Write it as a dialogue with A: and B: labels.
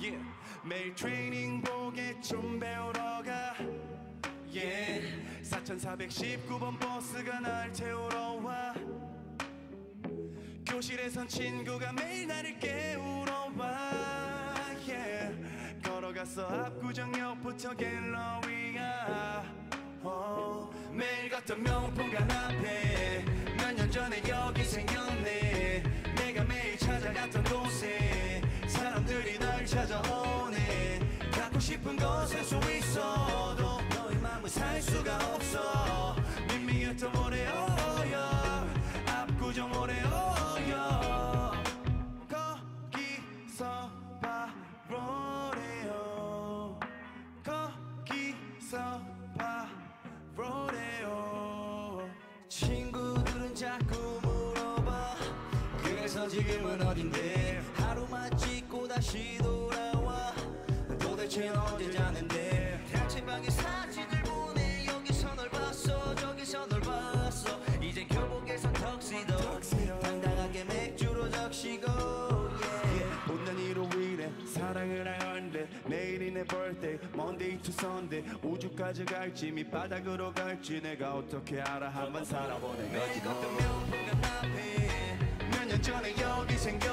A: yeah. 매일 트레이닝복에 좀 배우러 가 yeah. 4419번 버스가 날 태우러 와 교실에선 친구가 매일 나를 깨우러 와 yeah. 걸어갔어 압구정역부터 갤러리아 어, 매일 걷던 명품관 앞에 몇 년 전에 여기 생겼네 날 찾아오네. 갖고 싶은 것을 수 있어
B: 그래서 지금은 어딘데? 하루만 찍고 다시 돌아와. 도대체 언제 자는데? 단체방에 사진을 보내. 여기서 널 봤어 저기서 널 봤어. 이제 교복에선 턱시도. 당당하게 맥주로 적시고 yeah.
A: 웃는 일요일에 사랑을 하는데 내일이 내 birthday Monday to Sunday. 우주까지 갈지 밑바닥으로 갈지 내가 어떻게 알아? 한번 살아보는 거지
B: 매일 걷던 명품관 앞에
A: 전에 여기 생겼네